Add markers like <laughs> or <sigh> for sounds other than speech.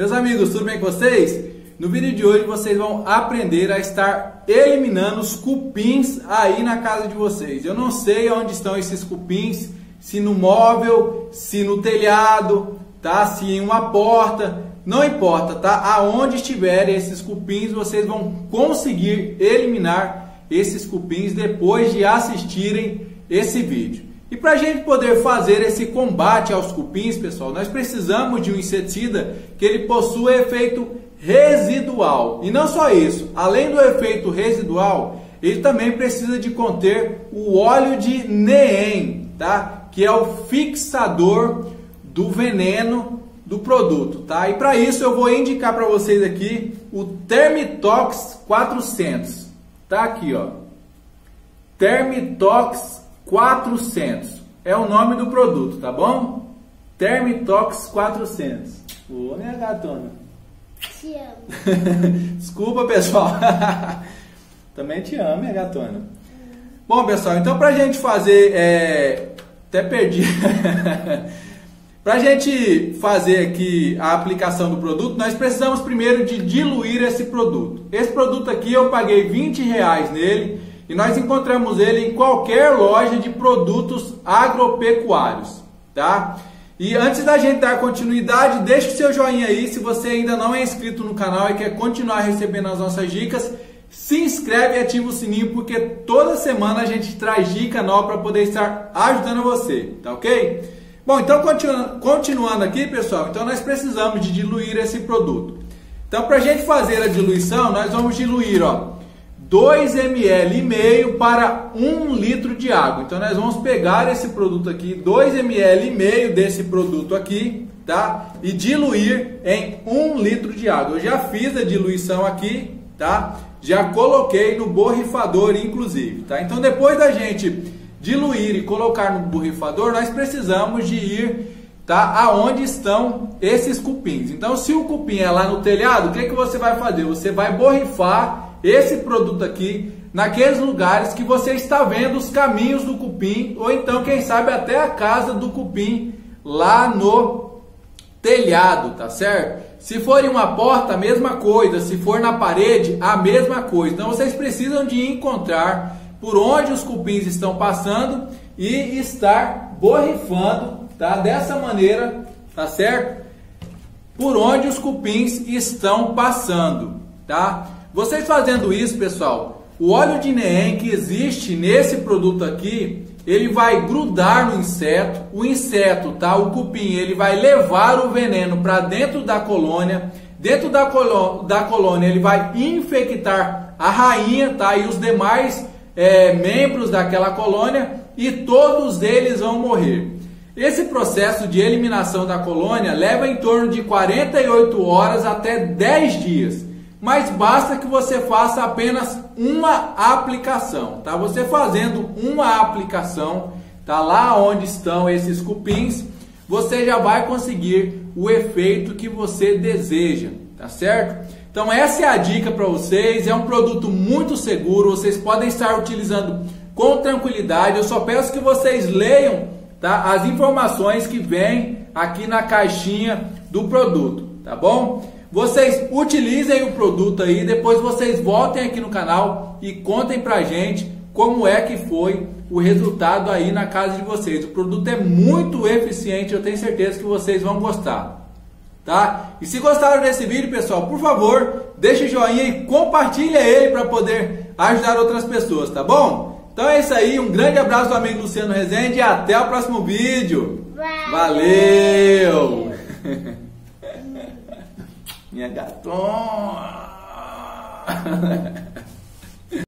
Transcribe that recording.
Meus amigos, tudo bem com vocês? No vídeo de hoje vocês vão aprender a estar eliminando os cupins aí na casa de vocês. Eu não sei onde estão esses cupins, se no móvel, se no telhado, tá? Se em uma porta, não importa, tá? Aonde estiverem esses cupins, vocês vão conseguir eliminar esses cupins depois de assistirem esse vídeo. E para a gente poder fazer esse combate aos cupins, pessoal, nós precisamos de um inseticida que ele possua efeito residual. E não só isso, além do efeito residual, ele também precisa de conter o óleo de neem, tá? Que é o fixador do veneno do produto, tá? E para isso eu vou indicar para vocês aqui o Termitox 400. Tá aqui, ó. Termitox 400. É o nome do produto, tá bom? Termitox 400. Ô, minha gatona. Te amo. <laughs> Desculpa, pessoal. <laughs> Também te amo, minha gatona. Bom, pessoal, então pra gente fazer. É... Até perdi. <laughs> pra gente fazer aqui a aplicação do produto, nós precisamos primeiro de diluir esse produto. Esse produto aqui eu paguei 20 reais nele e nós encontramos ele em qualquer loja de produtos agropecuários, tá? E antes da gente dar continuidade, deixe seu joinha aí se você ainda não é inscrito no canal e quer continuar recebendo as nossas dicas. Se inscreve e ativa o sininho porque toda semana a gente traz dica nova para poder estar ajudando você, tá ok? Bom, então continuando aqui, pessoal, então nós precisamos de diluir esse produto. Então, para a gente fazer a diluição, nós vamos diluir, ó, 2 ml e meio para 1 litro de água. Então nós vamos pegar esse produto aqui, 2 ml e meio desse produto aqui, tá? E diluir em 1 litro de água. Eu já fiz a diluição aqui, tá? Já coloquei no borrifador inclusive, tá? Então depois da gente diluir e colocar no borrifador, nós precisamos de ir tá? Aonde estão esses cupins. Então, se o cupim é lá no telhado, o que, que você vai fazer? Você vai borrifar esse produto aqui naqueles lugares que você está vendo os caminhos do cupim, ou então, quem sabe, até a casa do cupim lá no telhado, tá certo? Se for em uma porta, a mesma coisa. Se for na parede, a mesma coisa. Então vocês precisam de encontrar por onde os cupins estão passando e estar borrifando, tá? Dessa maneira, tá certo? Por onde os cupins estão passando, tá? Vocês fazendo isso, pessoal, o óleo de neem que existe nesse produto aqui, ele vai grudar no inseto, o inseto, tá? O cupim, ele vai levar o veneno para dentro da colônia. Dentro da, colô da colônia, ele vai infectar a rainha, tá? E os demais é, membros daquela colônia e todos eles vão morrer. Esse processo de eliminação da colônia leva em torno de 48 horas até 10 dias mas basta que você faça apenas uma aplicação, tá? Você fazendo uma aplicação, tá lá onde estão esses cupins, você já vai conseguir o efeito que você deseja, tá certo? Então essa é a dica para vocês, é um produto muito seguro, vocês podem estar utilizando com tranquilidade. Eu só peço que vocês leiam, tá? As informações que vêm aqui na caixinha do produto, tá bom? Vocês utilizem o produto aí, depois vocês voltem aqui no canal e contem pra gente como é que foi o resultado aí na casa de vocês. O produto é muito eficiente, eu tenho certeza que vocês vão gostar. Tá? E se gostaram desse vídeo, pessoal, por favor, deixe o joinha e compartilhe ele para poder ajudar outras pessoas, tá bom? Então é isso aí, um grande abraço do amigo Luciano Rezende e até o próximo vídeo. Valeu! Minha gatona. <laughs>